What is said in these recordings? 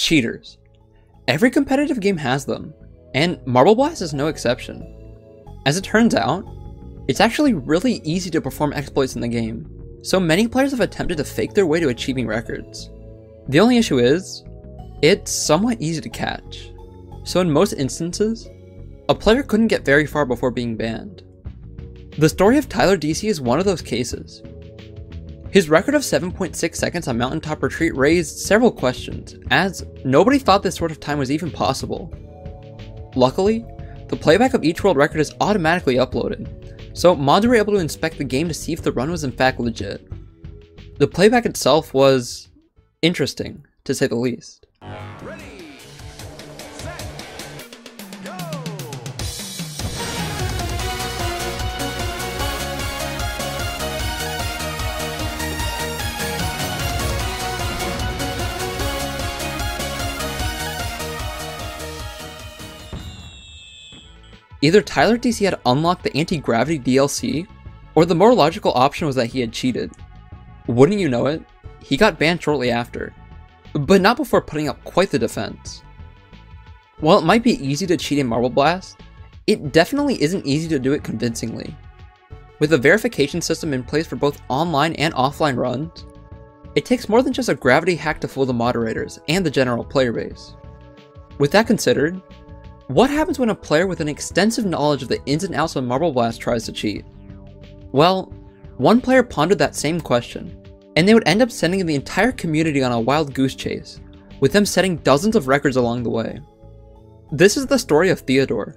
Cheaters. Every competitive game has them, and Marble Blast is no exception. As it turns out, it's actually really easy to perform exploits in the game, so many players have attempted to fake their way to achieving records. The only issue is, it's somewhat easy to catch. So in most instances, a player couldn't get very far before being banned. The story of Tyler DC is one of those cases. His record of 7.6 seconds on Mountaintop Retreat raised several questions, as nobody thought this sort of time was even possible. Luckily, the playback of each world record is automatically uploaded, so mods were able to inspect the game to see if the run was in fact legit. The playback itself was interesting, to say the least. Either Tyler DC had unlocked the anti-gravity DLC, or the more logical option was that he had cheated. Wouldn't you know it, he got banned shortly after, but not before putting up quite the defense. While it might be easy to cheat in Marble Blast, it definitely isn't easy to do it convincingly. With a verification system in place for both online and offline runs, it takes more than just a gravity hack to fool the moderators and the general player base. With that considered, what happens when a player with an extensive knowledge of the ins and outs of Marble Blast tries to cheat? Well, one player pondered that same question, and they would end up sending the entire community on a wild goose chase, with them setting dozens of records along the way. This is the story of Theodore.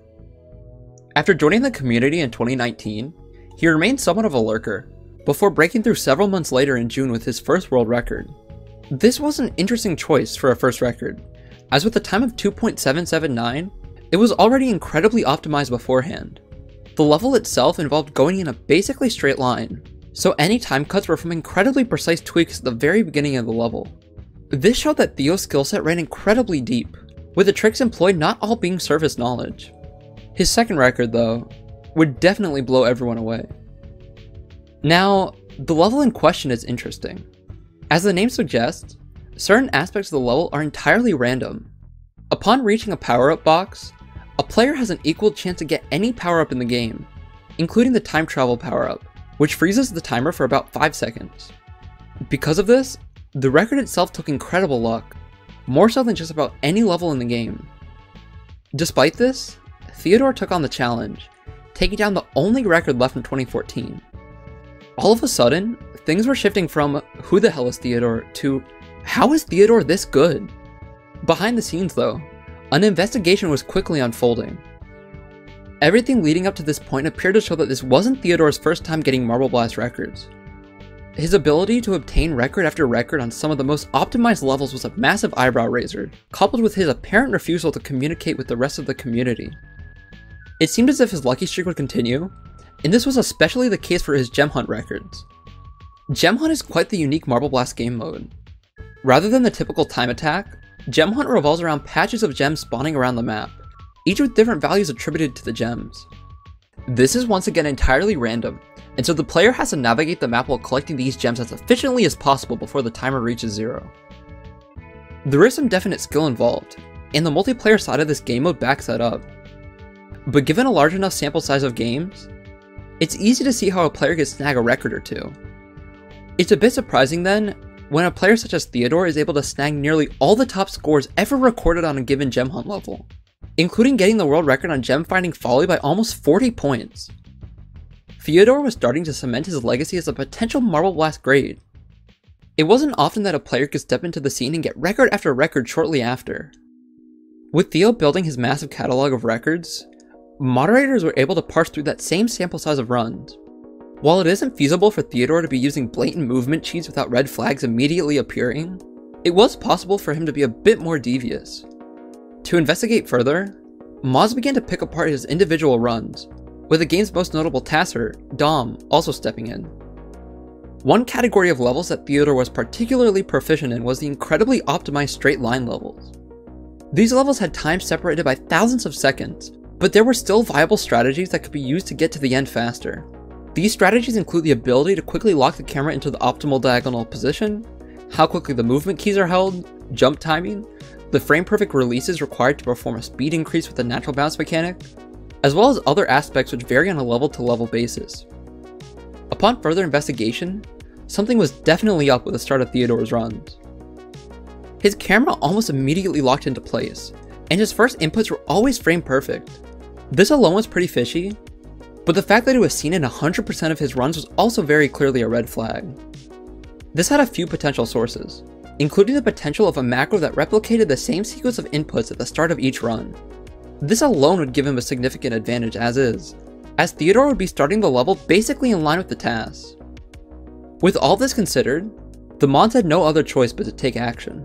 After joining the community in 2019, he remained somewhat of a lurker, before breaking through several months later in June with his first world record. This was an interesting choice for a first record, as with a time of 2.779, it was already incredibly optimized beforehand. The level itself involved going in a basically straight line, so any time cuts were from incredibly precise tweaks at the very beginning of the level. This showed that Theo's skillset ran incredibly deep, with the tricks employed not all being surface knowledge. His second record, though, would definitely blow everyone away. Now, the level in question is interesting. As the name suggests, certain aspects of the level are entirely random. Upon reaching a power-up box, a player has an equal chance to get any power-up in the game, including the time travel power-up, which freezes the timer for about 5 seconds. Because of this, the record itself took incredible luck, more so than just about any level in the game. Despite this, Theodore took on the challenge, taking down the only record left in 2014. All of a sudden, things were shifting from who the hell is Theodore to how is Theodore this good? Behind the scenes though, an investigation was quickly unfolding. Everything leading up to this point appeared to show that this wasn't Theodore's first time getting Marble Blast records. His ability to obtain record after record on some of the most optimized levels was a massive eyebrow raiser, coupled with his apparent refusal to communicate with the rest of the community. It seemed as if his lucky streak would continue, and this was especially the case for his Gem Hunt records. Gem Hunt is quite the unique Marble Blast game mode. Rather than the typical time attack, Gem Hunt revolves around patches of gems spawning around the map each with different values attributed to the gems. This is once again entirely random, and so the player has to navigate the map while collecting these gems as efficiently as possible before the timer reaches zero. There is some definite skill involved, and the multiplayer side of this game mode backs that up. But given a large enough sample size of games, it's easy to see how a player could snag a record or two. It's a bit surprising then, when a player such as Theodore is able to snag nearly all the top scores ever recorded on a given gem hunt level including getting the world record on gem finding folly by almost 40 points. Theodore was starting to cement his legacy as a potential Marble Blast grade. It wasn't often that a player could step into the scene and get record after record shortly after. With Theo building his massive catalog of records, moderators were able to parse through that same sample size of runs. While it isn't feasible for Theodore to be using blatant movement cheats without red flags immediately appearing, it was possible for him to be a bit more devious. To investigate further, Moz began to pick apart his individual runs, with the game's most notable TASer, Dom, also stepping in. One category of levels that Theodore was particularly proficient in was the incredibly optimized straight line levels. These levels had time separated by thousands of seconds, but there were still viable strategies that could be used to get to the end faster. These strategies include the ability to quickly lock the camera into the optimal diagonal position, how quickly the movement keys are held, jump timing, the frame perfect releases required to perform a speed increase with the natural bounce mechanic, as well as other aspects which vary on a level to level basis. Upon further investigation, something was definitely up with the start of Theodore's runs. His camera almost immediately locked into place, and his first inputs were always frame perfect. This alone was pretty fishy, but the fact that it was seen in 100% of his runs was also very clearly a red flag. This had a few potential sources, including the potential of a macro that replicated the same sequence of inputs at the start of each run. This alone would give him a significant advantage as is, as Theodore would be starting the level basically in line with the TAS. With all this considered, the Mons had no other choice but to take action.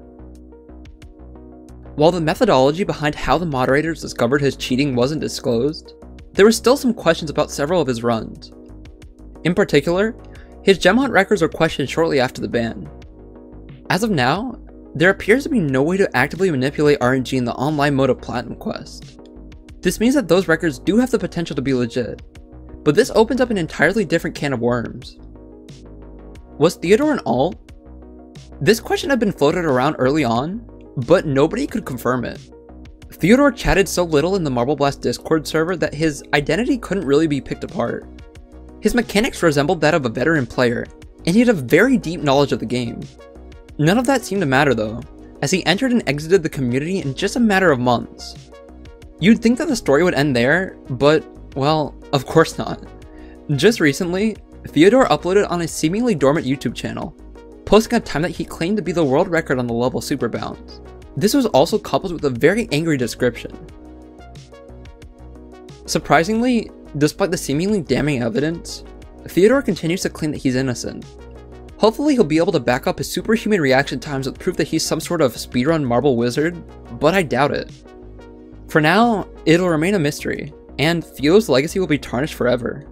While the methodology behind how the moderators discovered his cheating wasn't disclosed, there were still some questions about several of his runs. In particular, his gem hunt records were questioned shortly after the ban. As of now, there appears to be no way to actively manipulate RNG in the online mode of PlatinumQuest. This means that those records do have the potential to be legit, but this opens up an entirely different can of worms. Was Theodore an alt? This question had been floated around early on, but nobody could confirm it. Theodore chatted so little in the Marble Blast Discord server that his identity couldn't really be picked apart. His mechanics resembled that of a veteran player, and he had a very deep knowledge of the game. None of that seemed to matter though, as he entered and exited the community in just a matter of months. You'd think that the story would end there, but, well, of course not. Just recently, Theodore uploaded on a seemingly dormant YouTube channel, posting a time that he claimed to be the world record on the level Super Bounce. This was also coupled with a very angry description. Surprisingly, despite the seemingly damning evidence, Theodore continues to claim that he's innocent. Hopefully he'll be able to back up his superhuman reaction times with proof that he's some sort of speedrun marble wizard, but I doubt it. For now, it'll remain a mystery, and Theo's legacy will be tarnished forever.